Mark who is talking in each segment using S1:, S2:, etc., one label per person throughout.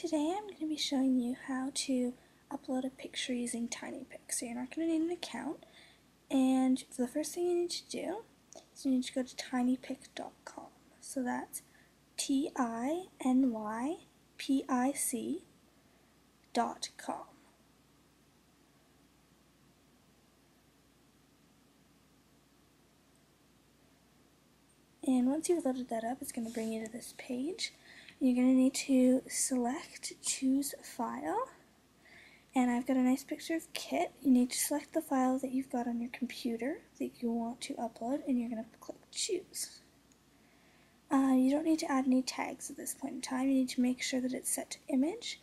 S1: Today I'm going to be showing you how to upload a picture using TinyPic. So you're not going to need an account. And the first thing you need to do is you need to go to tinypic.com. So that's T-I-N-Y-P-I-C dot com. And once you've loaded that up, it's going to bring you to this page. You're going to need to select choose file. And I've got a nice picture of Kit. You need to select the file that you've got on your computer that you want to upload and you're going to click choose. Uh, you don't need to add any tags at this point in time. You need to make sure that it's set to image.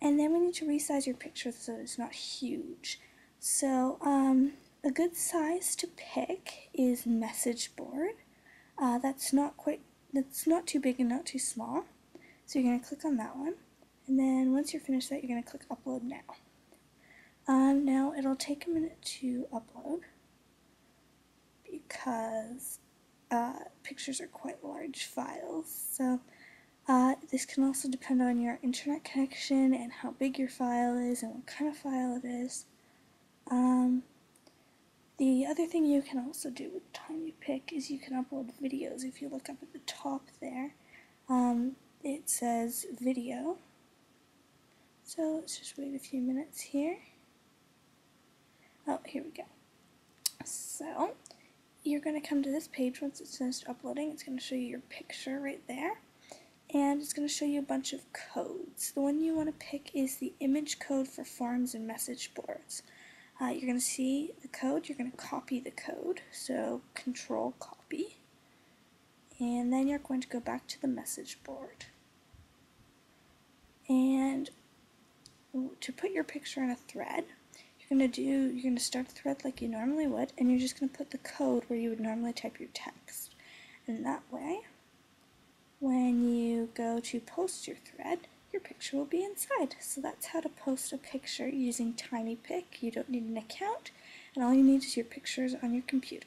S1: And then we need to resize your picture so it's not huge. So um, a good size to pick is message board. Uh, that's not quite, that's not too big and not too small. So you're going to click on that one. And then once you're finished that, you're going to click upload now. Um, now it'll take a minute to upload because uh, pictures are quite large files. So uh, this can also depend on your internet connection and how big your file is and what kind of file it is. Um, the other thing you can also do with TinyPic is you can upload videos. If you look up at the top there, um, it says video. So let's just wait a few minutes here. Oh, here we go. So you're going to come to this page once it's finished uploading. It's going to show you your picture right there. And it's going to show you a bunch of codes. The one you want to pick is the image code for forms and message boards. Uh, you're going to see the code, you're going to copy the code, so control copy, and then you're going to go back to the message board. And to put your picture in a thread, you're going to do, you're going to start a thread like you normally would, and you're just going to put the code where you would normally type your text. And that way, when you go to post your thread, your picture will be inside. So that's how to post a picture using TinyPic. You don't need an account, and all you need is your pictures on your computer.